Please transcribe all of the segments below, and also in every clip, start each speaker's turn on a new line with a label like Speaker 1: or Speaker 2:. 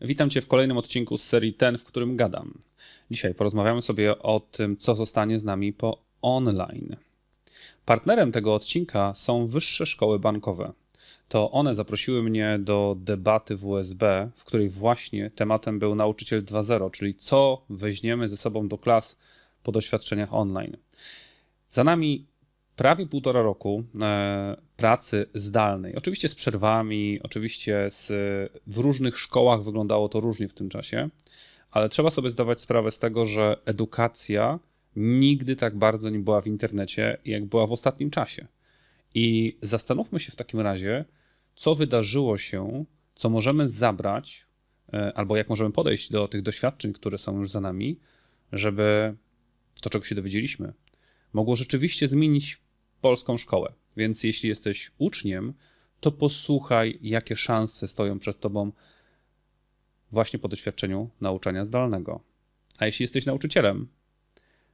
Speaker 1: Witam Cię w kolejnym odcinku z serii Ten, w którym gadam. Dzisiaj porozmawiamy sobie o tym, co zostanie z nami po online. Partnerem tego odcinka są wyższe szkoły bankowe. To one zaprosiły mnie do debaty w USB, w której właśnie tematem był nauczyciel 2.0, czyli co weźmiemy ze sobą do klas po doświadczeniach online. Za nami prawie półtora roku e, pracy zdalnej. Oczywiście z przerwami, oczywiście z, w różnych szkołach wyglądało to różnie w tym czasie, ale trzeba sobie zdawać sprawę z tego, że edukacja nigdy tak bardzo nie była w internecie, jak była w ostatnim czasie. I zastanówmy się w takim razie, co wydarzyło się, co możemy zabrać, e, albo jak możemy podejść do tych doświadczeń, które są już za nami, żeby to, czego się dowiedzieliśmy, mogło rzeczywiście zmienić polską szkołę. Więc jeśli jesteś uczniem, to posłuchaj, jakie szanse stoją przed tobą właśnie po doświadczeniu nauczania zdalnego. A jeśli jesteś nauczycielem,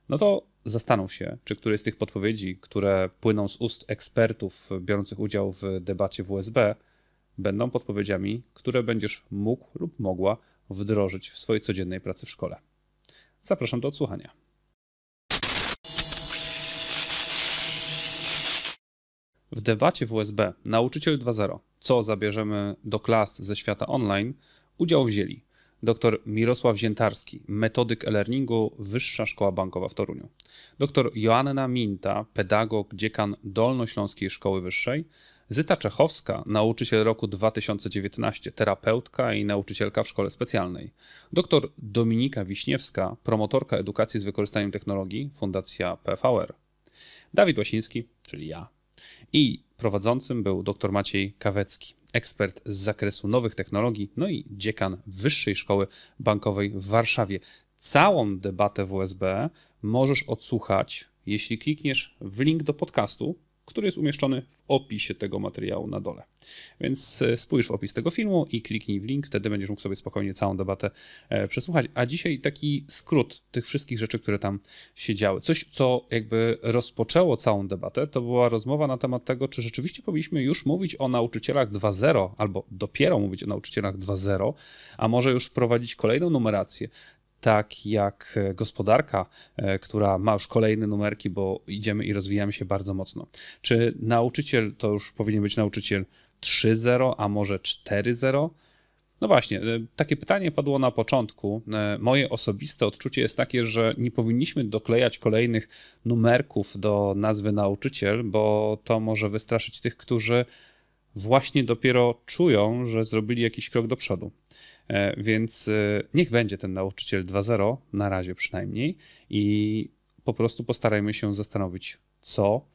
Speaker 1: no to zastanów się, czy któreś z tych podpowiedzi, które płyną z ust ekspertów biorących udział w debacie w USB, będą podpowiedziami, które będziesz mógł lub mogła wdrożyć w swojej codziennej pracy w szkole. Zapraszam do odsłuchania. W debacie w USB Nauczyciel 2.0, co zabierzemy do klas ze świata online, udział wzięli dr Mirosław Ziętarski, metodyk e-learningu, Wyższa Szkoła Bankowa w Toruniu, dr Joanna Minta, pedagog, dziekan Dolnośląskiej Szkoły Wyższej, Zyta Czechowska, nauczyciel roku 2019, terapeutka i nauczycielka w szkole specjalnej, dr Dominika Wiśniewska, promotorka edukacji z wykorzystaniem technologii, Fundacja PVR, Dawid Łasiński, czyli ja, i prowadzącym był dr Maciej Kawecki, ekspert z zakresu nowych technologii, no i dziekan Wyższej Szkoły Bankowej w Warszawie. Całą debatę w USB możesz odsłuchać, jeśli klikniesz w link do podcastu, który jest umieszczony w opisie tego materiału na dole. Więc e, spójrz w opis tego filmu i kliknij w link, wtedy będziesz mógł sobie spokojnie całą debatę e, przesłuchać. A dzisiaj taki skrót tych wszystkich rzeczy, które tam się działy. Coś, co jakby rozpoczęło całą debatę, to była rozmowa na temat tego, czy rzeczywiście powinniśmy już mówić o nauczycielach 2.0 albo dopiero mówić o nauczycielach 2.0, a może już wprowadzić kolejną numerację tak jak e, gospodarka, e, która ma już kolejne numerki, bo idziemy i rozwijamy się bardzo mocno. Czy nauczyciel to już powinien być nauczyciel 3.0, a może 4.0? No właśnie, e, takie pytanie padło na początku. Moje osobiste odczucie jest takie, że nie powinniśmy doklejać kolejnych numerków do nazwy nauczyciel, bo to może wystraszyć tych, którzy właśnie dopiero czują, że zrobili jakiś krok do przodu. E, więc e, niech będzie ten nauczyciel 2.0, na razie przynajmniej, i po prostu postarajmy się zastanowić, co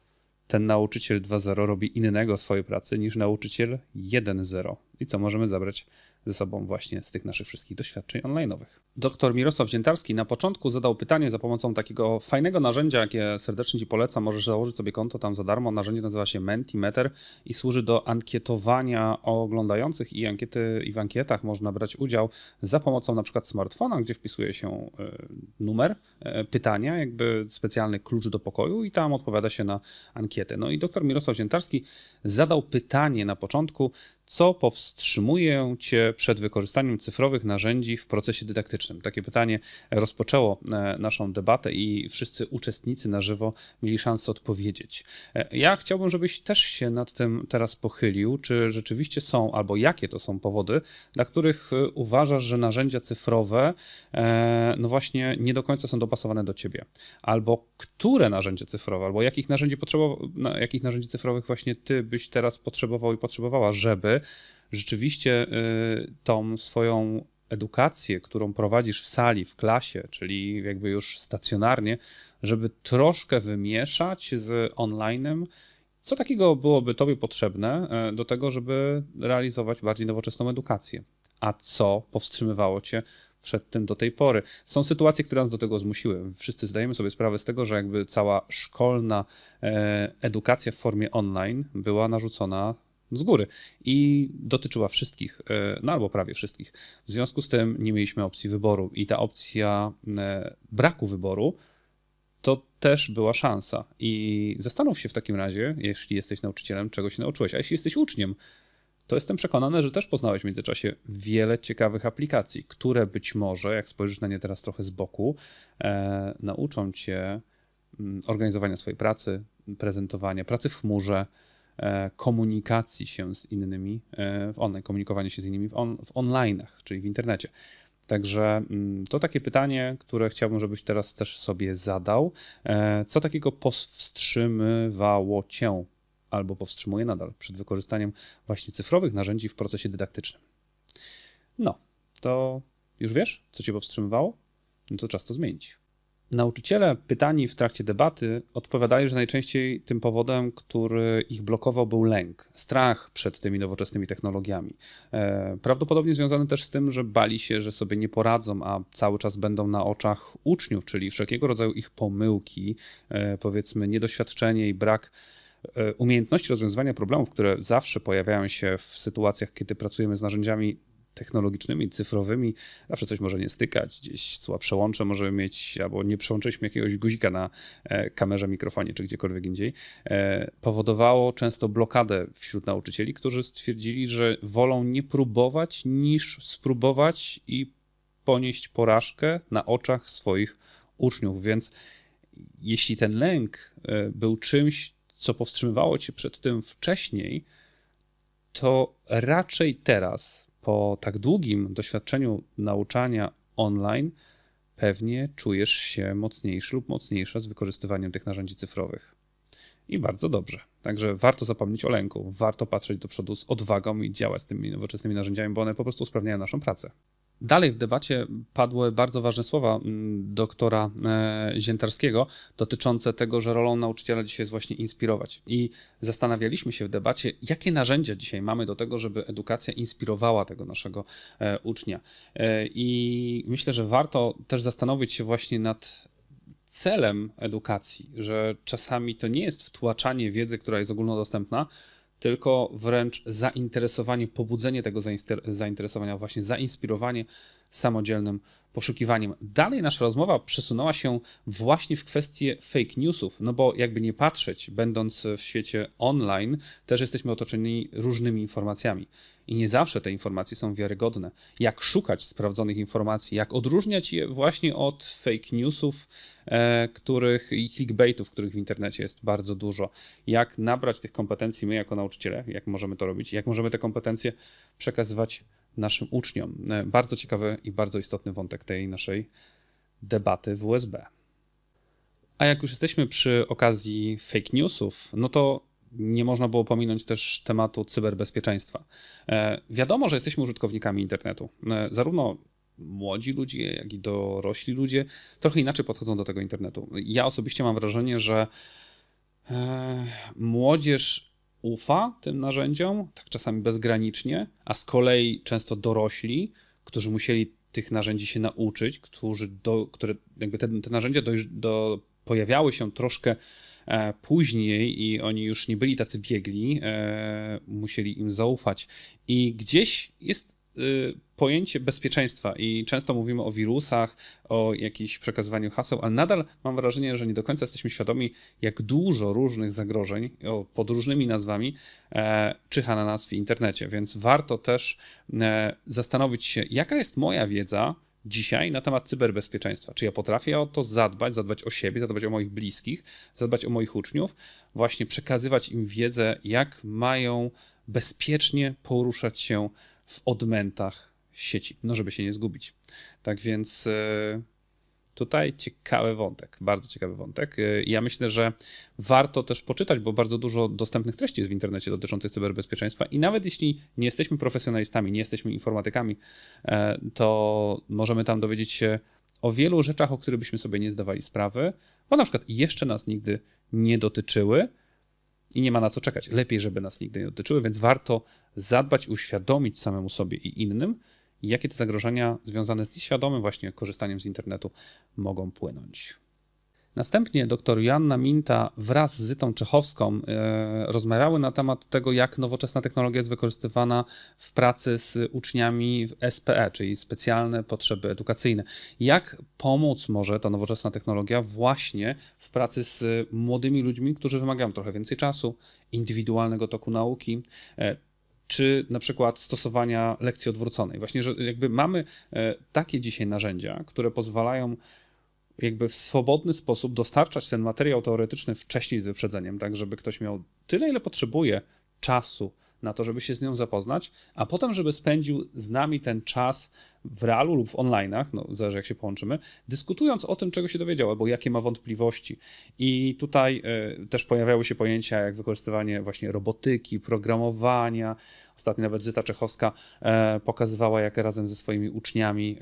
Speaker 1: ten nauczyciel 2.0 robi innego swojej pracy niż nauczyciel 1.0 i co możemy zabrać ze sobą właśnie z tych naszych wszystkich doświadczeń online'owych. Doktor Mirosław Dziętarski na początku zadał pytanie za pomocą takiego fajnego narzędzia, jakie serdecznie Ci polecam. Możesz założyć sobie konto tam za darmo. Narzędzie nazywa się Mentimeter i służy do ankietowania oglądających i ankiety i w ankietach można brać udział za pomocą na przykład smartfona, gdzie wpisuje się e, numer e, pytania, jakby specjalny klucz do pokoju i tam odpowiada się na ankietę. No i doktor Mirosław Dziętarski zadał pytanie na początku, co powstrzymuje Cię przed wykorzystaniem cyfrowych narzędzi w procesie dydaktycznym? Takie pytanie rozpoczęło e, naszą debatę i wszyscy uczestnicy na żywo mieli szansę odpowiedzieć. E, ja chciałbym, żebyś też się nad tym teraz pochylił, czy rzeczywiście są, albo jakie to są powody, dla których e, uważasz, że narzędzia cyfrowe no właśnie nie do końca są dopasowane do ciebie. Albo które narzędzie cyfrowe, albo jakich narzędzi, potrzebował, jakich narzędzi cyfrowych właśnie ty byś teraz potrzebował i potrzebowała, żeby rzeczywiście y, tą swoją edukację, którą prowadzisz w sali, w klasie, czyli jakby już stacjonarnie, żeby troszkę wymieszać z onlinem. Co takiego byłoby Tobie potrzebne y, do tego, żeby realizować bardziej nowoczesną edukację? A co powstrzymywało Cię przed tym do tej pory? Są sytuacje, które nas do tego zmusiły. Wszyscy zdajemy sobie sprawę z tego, że jakby cała szkolna e, edukacja w formie online była narzucona z góry i dotyczyła wszystkich, e, no albo prawie wszystkich. W związku z tym nie mieliśmy opcji wyboru i ta opcja e, braku wyboru to też była szansa. I zastanów się w takim razie, jeśli jesteś nauczycielem, czego się nauczyłeś, a jeśli jesteś uczniem, to jestem przekonany, że też poznałeś w międzyczasie wiele ciekawych aplikacji, które być może, jak spojrzysz na nie teraz trochę z boku, e, nauczą cię mm, organizowania swojej pracy, prezentowania, pracy w chmurze, komunikacji się z innymi e, w online, komunikowania się z innymi w, on, w online'ach, czyli w internecie. Także mm, to takie pytanie, które chciałbym, żebyś teraz też sobie zadał. E, co takiego powstrzymywało cię albo powstrzymuje nadal przed wykorzystaniem właśnie cyfrowych narzędzi w procesie dydaktycznym? No, to już wiesz, co cię powstrzymywało? No to czas to zmienić. Nauczyciele pytani w trakcie debaty odpowiadali, że najczęściej tym powodem, który ich blokował, był lęk, strach przed tymi nowoczesnymi technologiami. E, prawdopodobnie związany też z tym, że bali się, że sobie nie poradzą, a cały czas będą na oczach uczniów, czyli wszelkiego rodzaju ich pomyłki, e, powiedzmy niedoświadczenie i brak e, umiejętności rozwiązywania problemów, które zawsze pojawiają się w sytuacjach, kiedy pracujemy z narzędziami technologicznymi, cyfrowymi, zawsze coś może nie stykać, gdzieś słaba przełącze możemy mieć, albo nie przełączyliśmy jakiegoś guzika na e, kamerze, mikrofonie, czy gdziekolwiek indziej, e, powodowało często blokadę wśród nauczycieli, którzy stwierdzili, że wolą nie próbować, niż spróbować i ponieść porażkę na oczach swoich uczniów. Więc jeśli ten lęk e, był czymś, co powstrzymywało cię przed tym wcześniej, to raczej teraz, po tak długim doświadczeniu nauczania online pewnie czujesz się mocniejszy lub mocniejsza z wykorzystywaniem tych narzędzi cyfrowych. I bardzo dobrze. Także warto zapomnieć o lęku, warto patrzeć do przodu z odwagą i działać z tymi nowoczesnymi narzędziami, bo one po prostu usprawniają naszą pracę. Dalej w debacie padły bardzo ważne słowa mm, doktora e, Ziętarskiego dotyczące tego, że rolą nauczyciela dzisiaj jest właśnie inspirować. I zastanawialiśmy się w debacie, jakie narzędzia dzisiaj mamy do tego, żeby edukacja inspirowała tego naszego e, ucznia. E, I myślę, że warto też zastanowić się właśnie nad celem edukacji, że czasami to nie jest wtłaczanie wiedzy, która jest ogólnodostępna, tylko wręcz zainteresowanie, pobudzenie tego zainteresowania, właśnie zainspirowanie samodzielnym poszukiwaniem. Dalej nasza rozmowa przesunęła się właśnie w kwestię fake newsów, no bo jakby nie patrzeć, będąc w świecie online, też jesteśmy otoczeni różnymi informacjami i nie zawsze te informacje są wiarygodne. Jak szukać sprawdzonych informacji, jak odróżniać je właśnie od fake newsów, e, których i clickbaitów, których w internecie jest bardzo dużo. Jak nabrać tych kompetencji my jako nauczyciele, jak możemy to robić, jak możemy te kompetencje przekazywać naszym uczniom. E, bardzo ciekawy i bardzo istotny wątek tej naszej debaty w USB. A jak już jesteśmy przy okazji fake newsów, no to nie można było pominąć też tematu cyberbezpieczeństwa. E, wiadomo, że jesteśmy użytkownikami internetu. E, zarówno młodzi ludzie, jak i dorośli ludzie trochę inaczej podchodzą do tego internetu. Ja osobiście mam wrażenie, że młodzież ufa tym narzędziom, tak czasami bezgranicznie, a z kolei często dorośli, którzy musieli tych narzędzi się nauczyć, którzy do, które jakby te, te narzędzia do, do, pojawiały się troszkę e, później i oni już nie byli tacy biegli, e, musieli im zaufać. I gdzieś jest Y, pojęcie bezpieczeństwa i często mówimy o wirusach, o jakimś przekazywaniu haseł, ale nadal mam wrażenie, że nie do końca jesteśmy świadomi, jak dużo różnych zagrożeń pod różnymi nazwami e, czyha na nas w internecie, więc warto też e, zastanowić się, jaka jest moja wiedza dzisiaj na temat cyberbezpieczeństwa. Czy ja potrafię o to zadbać, zadbać o siebie, zadbać o moich bliskich, zadbać o moich uczniów, właśnie przekazywać im wiedzę, jak mają bezpiecznie poruszać się w odmętach sieci, no żeby się nie zgubić. Tak więc e, tutaj ciekawy wątek, bardzo ciekawy wątek. E, ja myślę, że warto też poczytać, bo bardzo dużo dostępnych treści jest w internecie dotyczących cyberbezpieczeństwa i nawet jeśli nie jesteśmy profesjonalistami, nie jesteśmy informatykami, e, to możemy tam dowiedzieć się o wielu rzeczach, o których byśmy sobie nie zdawali sprawy, bo na przykład jeszcze nas nigdy nie dotyczyły, i nie ma na co czekać. Lepiej, żeby nas nigdy nie dotyczyły, więc warto zadbać, uświadomić samemu sobie i innym, jakie te zagrożenia związane z nieświadomym właśnie korzystaniem z internetu mogą płynąć. Następnie dr Joanna Minta wraz z Zytą Czechowską e, rozmawiały na temat tego, jak nowoczesna technologia jest wykorzystywana w pracy z uczniami w SPE, czyli specjalne potrzeby edukacyjne. Jak pomóc może ta nowoczesna technologia właśnie w pracy z młodymi ludźmi, którzy wymagają trochę więcej czasu, indywidualnego toku nauki, e, czy na przykład stosowania lekcji odwróconej. Właśnie, że jakby mamy e, takie dzisiaj narzędzia, które pozwalają jakby w swobodny sposób dostarczać ten materiał teoretyczny wcześniej z wyprzedzeniem, tak żeby ktoś miał tyle, ile potrzebuje czasu na to, żeby się z nią zapoznać, a potem, żeby spędził z nami ten czas w realu lub w online'ach, no zależy jak się połączymy, dyskutując o tym, czego się dowiedział, albo jakie ma wątpliwości. I tutaj y, też pojawiały się pojęcia jak wykorzystywanie właśnie robotyki, programowania. Ostatnio nawet Zyta Czechowska y, pokazywała, jak razem ze swoimi uczniami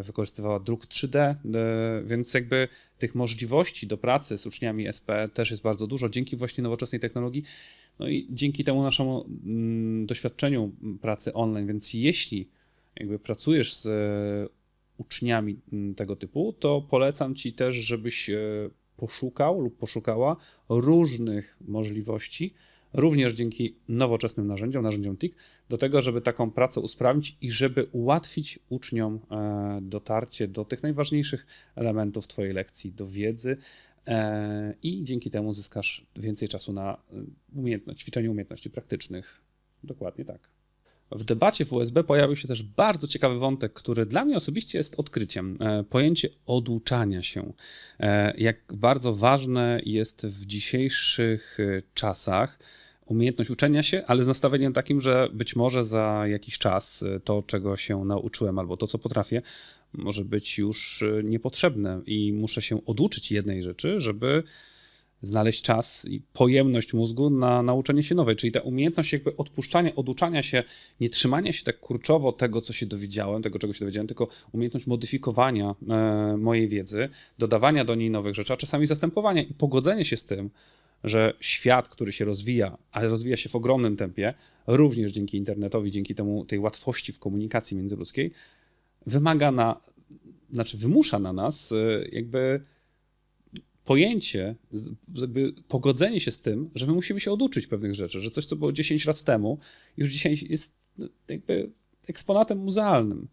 Speaker 1: y, wykorzystywała druk 3D, więc jakby tych możliwości do pracy z uczniami SP też jest bardzo dużo dzięki właśnie nowoczesnej technologii. No i dzięki temu naszemu mm, doświadczeniu pracy online, więc jeśli jakby pracujesz z e, uczniami mm, tego typu, to polecam ci też, żebyś e, poszukał lub poszukała różnych możliwości, również dzięki nowoczesnym narzędziom, narzędziom TIC, do tego, żeby taką pracę usprawnić i żeby ułatwić uczniom e, dotarcie do tych najważniejszych elementów Twojej lekcji, do wiedzy, i dzięki temu zyskasz więcej czasu na e, umiejętność, ćwiczenie umiejętności praktycznych. Dokładnie tak. W debacie w USB pojawił się też bardzo ciekawy wątek, który dla mnie osobiście jest odkryciem. E, pojęcie oduczania się. Jak bardzo ważne jest w dzisiejszych czasach umiejętność uczenia się, ale z nastawieniem takim, że być może za jakiś czas to, czego się nauczyłem, albo to, co potrafię, może być już e, niepotrzebne i muszę się oduczyć jednej rzeczy, żeby znaleźć czas i pojemność mózgu na nauczenie się nowej, czyli ta umiejętność jakby odpuszczania, oduczania się, nie trzymania się tak kurczowo tego, co się dowiedziałem, tego, czego się dowiedziałem, tylko umiejętność modyfikowania e, mojej wiedzy, dodawania do niej nowych rzeczy, a czasami zastępowania i pogodzenie się z tym, że świat, który się rozwija, ale rozwija się w ogromnym tempie, również dzięki internetowi, dzięki temu tej łatwości w komunikacji międzyludzkiej, wymaga na, znaczy wymusza na nas e, jakby pojęcie, jakby pogodzenie się z tym, że my musimy się oduczyć pewnych rzeczy, że coś, co było 10 lat temu, już dzisiaj jest no, jakby eksponatem muzealnym.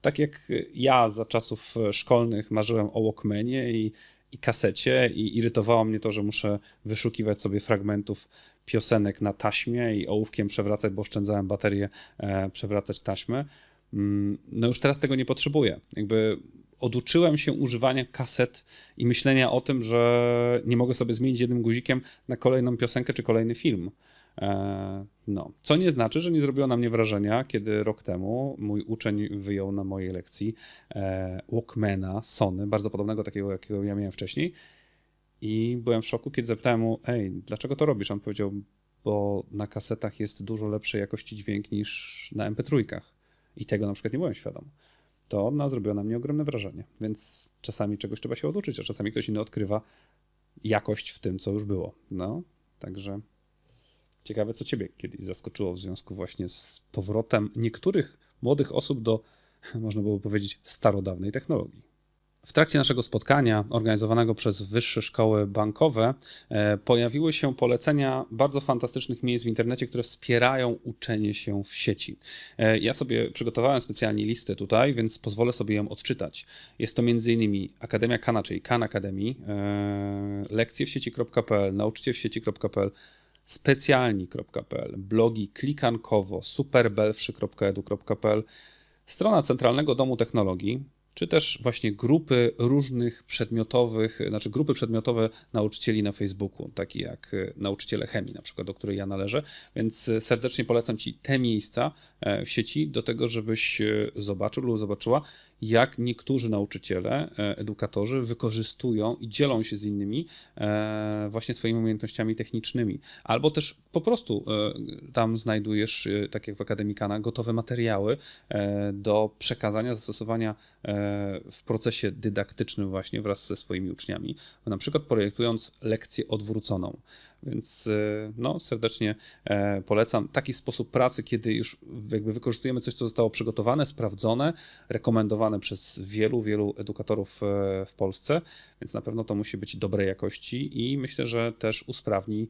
Speaker 1: Tak jak ja za czasów szkolnych marzyłem o Walkmanie i, i kasecie i irytowało mnie to, że muszę wyszukiwać sobie fragmentów piosenek na taśmie i ołówkiem przewracać, bo oszczędzałem baterię, e, przewracać taśmę. Mm, no już teraz tego nie potrzebuję. Jakby oduczyłem się używania kaset i myślenia o tym, że nie mogę sobie zmienić jednym guzikiem na kolejną piosenkę czy kolejny film. E, no, co nie znaczy, że nie zrobiło na mnie wrażenia, kiedy rok temu mój uczeń wyjął na mojej lekcji e, Walkmana Sony, bardzo podobnego takiego, jakiego ja miałem wcześniej. I byłem w szoku, kiedy zapytałem mu, ej, dlaczego to robisz? On powiedział, bo na kasetach jest dużo lepszej jakości dźwięk niż na MP3. I tego na przykład nie byłem świadom. To no, zrobiło na mnie ogromne wrażenie. Więc czasami czegoś trzeba się oduczyć, a czasami ktoś inny odkrywa jakość w tym, co już było. No, także ciekawe, co ciebie kiedyś zaskoczyło w związku właśnie z powrotem niektórych młodych osób do, można było powiedzieć, starodawnej technologii. W trakcie naszego spotkania, organizowanego przez wyższe szkoły bankowe, e, pojawiły się polecenia bardzo fantastycznych miejsc w internecie, które wspierają uczenie się w sieci. E, ja sobie przygotowałem specjalnie listę tutaj, więc pozwolę sobie ją odczytać. Jest to m.in. Akademia Kana, czyli Kan Academy, e, lekcje w sieci.pl, nauczyciel w sieci.pl, specjalni.pl, blogi klikankowo, superbelfrzy.edu.pl, strona Centralnego Domu Technologii, czy też właśnie grupy różnych przedmiotowych, znaczy grupy przedmiotowe nauczycieli na Facebooku, takie jak e, nauczyciele chemii, na przykład, do której ja należę. Więc e, serdecznie polecam Ci te miejsca e, w sieci do tego, żebyś zobaczył lub zobaczyła, jak niektórzy nauczyciele, edukatorzy wykorzystują i dzielą się z innymi właśnie swoimi umiejętnościami technicznymi. Albo też po prostu tam znajdujesz, tak jak w Akademii Kana, gotowe materiały do przekazania, zastosowania w procesie dydaktycznym właśnie wraz ze swoimi uczniami, na przykład projektując lekcję odwróconą. Więc e, no, serdecznie e, polecam taki sposób pracy, kiedy już jakby wykorzystujemy coś, co zostało przygotowane, sprawdzone, rekomendowane przez wielu, wielu edukatorów e, w Polsce, więc na pewno to musi być dobrej jakości i myślę, że też usprawni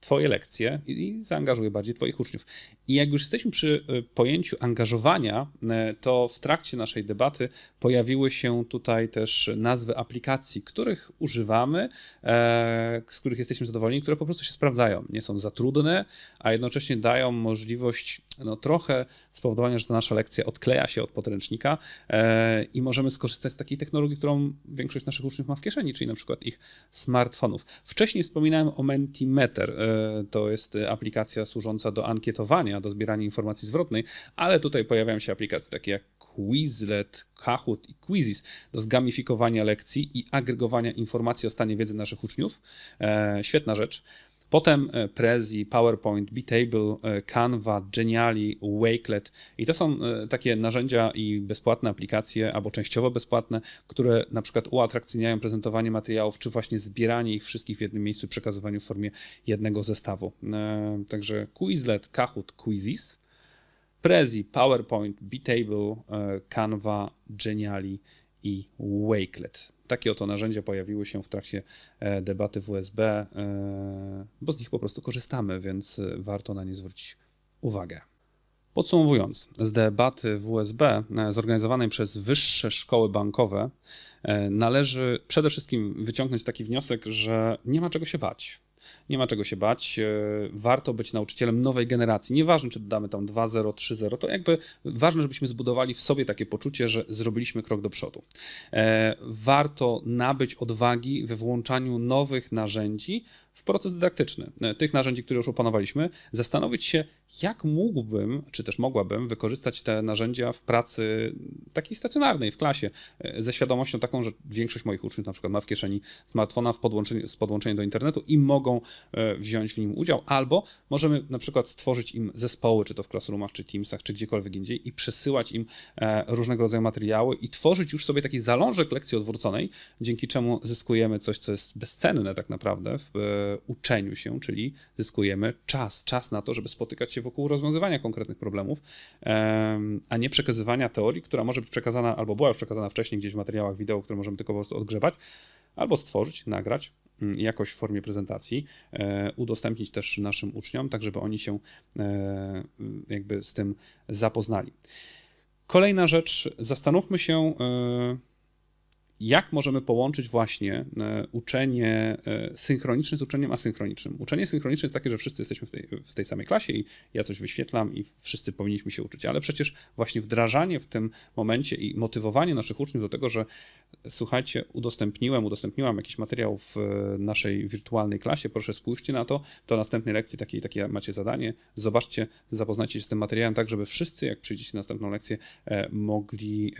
Speaker 1: Twoje lekcje i zaangażuje bardziej Twoich uczniów. I jak już jesteśmy przy y, pojęciu angażowania, y, to w trakcie naszej debaty pojawiły się tutaj też nazwy aplikacji, których używamy, e, z których jesteśmy zadowoleni, które po prostu się sprawdzają. Nie są za trudne, a jednocześnie dają możliwość no, trochę spowodowania, że ta nasza lekcja odkleja się od podręcznika e, i możemy skorzystać z takiej technologii, którą większość naszych uczniów ma w kieszeni, czyli na przykład ich smartfonów. Wcześniej wspominałem o Mentimeter. E, to jest aplikacja służąca do ankietowania, do zbierania informacji zwrotnej, ale tutaj pojawiają się aplikacje takie jak Quizlet, Kahoot i Quizzes do zgamifikowania lekcji i agregowania informacji o stanie wiedzy naszych uczniów. E, świetna rzecz. Potem e, Prezi, PowerPoint, Bitable, e, Canva, Geniali, Wakelet i to są e, takie narzędzia i bezpłatne aplikacje albo częściowo bezpłatne, które na przykład uatrakcyjniają prezentowanie materiałów, czy właśnie zbieranie ich wszystkich w jednym miejscu, przekazywanie w formie jednego zestawu. Także Quizlet, Kahoot, Quizzes, Prezi, PowerPoint, Bitable, Canva, Geniali i Wakelet. Takie oto narzędzia pojawiły się w trakcie e, debaty w USB, e, bo z nich po prostu korzystamy, więc e, warto na nie zwrócić uwagę. Podsumowując, z debaty w USB zorganizowanej przez wyższe szkoły bankowe należy przede wszystkim wyciągnąć taki wniosek, że nie ma czego się bać. Nie ma czego się bać. E, warto być nauczycielem nowej generacji. Nieważne, czy dodamy tam 2.0, 3.0, to jakby ważne, żebyśmy zbudowali w sobie takie poczucie, że zrobiliśmy krok do przodu. E, warto nabyć odwagi we włączaniu nowych narzędzi w proces dydaktyczny, e, tych narzędzi, które już opanowaliśmy, zastanowić się, jak mógłbym, czy też mogłabym wykorzystać te narzędzia w pracy takiej stacjonarnej, w klasie, ze świadomością taką, że większość moich uczniów na przykład ma w kieszeni smartfona w podłączeniu, z podłączeniem do internetu i mogą E, wziąć w nim udział, albo możemy na przykład stworzyć im zespoły, czy to w Classroomach, czy Teamsach, czy gdziekolwiek indziej i przesyłać im e, różnego rodzaju materiały i tworzyć już sobie taki zalążek lekcji odwróconej, dzięki czemu zyskujemy coś, co jest bezcenne tak naprawdę w e, uczeniu się, czyli zyskujemy czas, czas na to, żeby spotykać się wokół rozwiązywania konkretnych problemów, a nie przekazywania teorii, która może być przekazana albo była już przekazana wcześniej gdzieś w materiałach wideo, które możemy tylko po prostu odgrzebać, albo stworzyć, nagrać, Mm, jakoś w formie prezentacji, e, udostępnić też naszym uczniom, tak żeby oni się e, jakby z tym zapoznali. Kolejna rzecz, zastanówmy się, e, jak możemy połączyć właśnie e, uczenie e, synchroniczne z uczeniem asynchronicznym. Uczenie synchroniczne jest takie, że wszyscy jesteśmy w tej, w tej samej klasie i ja coś wyświetlam i wszyscy powinniśmy się uczyć, ale przecież właśnie wdrażanie w tym momencie i motywowanie naszych uczniów do tego, że słuchajcie, udostępniłem, udostępniłam jakiś materiał w naszej wirtualnej klasie, proszę spójrzcie na to, to następnej lekcji takie, takie macie zadanie, zobaczcie, zapoznajcie się z tym materiałem tak, żeby wszyscy, jak przyjdziecie na następną lekcję, e, mogli,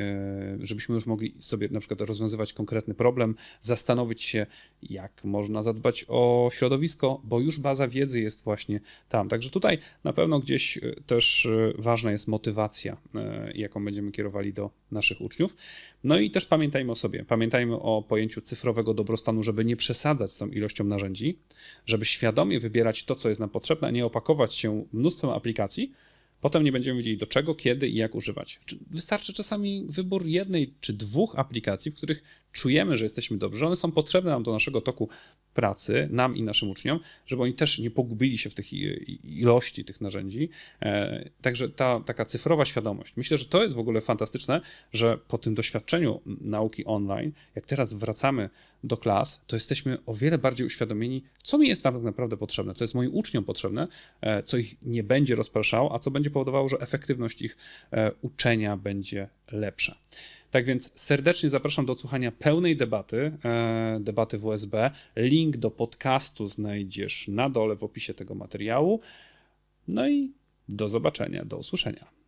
Speaker 1: żebyśmy już mogli sobie na przykład rozwiązać rozwiązywać konkretny problem, zastanowić się, jak można zadbać o środowisko, bo już baza wiedzy jest właśnie tam. Także tutaj na pewno gdzieś e, też e, ważna jest motywacja, e, jaką będziemy kierowali do naszych uczniów. No i też pamiętajmy o sobie, pamiętajmy o pojęciu cyfrowego dobrostanu, żeby nie przesadzać z tą ilością narzędzi, żeby świadomie wybierać to, co jest nam potrzebne, a nie opakować się mnóstwem aplikacji, Potem nie będziemy wiedzieli do czego, kiedy i jak używać. Wystarczy czasami wybór jednej czy dwóch aplikacji, w których czujemy, że jesteśmy dobrzy, że one są potrzebne nam do naszego toku pracy, nam i naszym uczniom, żeby oni też nie pogubili się w tych ilości tych narzędzi. E, także ta taka cyfrowa świadomość. Myślę, że to jest w ogóle fantastyczne, że po tym doświadczeniu nauki online, jak teraz wracamy do klas, to jesteśmy o wiele bardziej uświadomieni, co mi jest tak naprawdę potrzebne, co jest moim uczniom potrzebne, e, co ich nie będzie rozpraszało, a co będzie powodowało, że efektywność ich e, uczenia będzie lepsza. Tak więc serdecznie zapraszam do odsłuchania pełnej debaty, e, debaty w USB. Link do podcastu znajdziesz na dole w opisie tego materiału. No i do zobaczenia, do usłyszenia.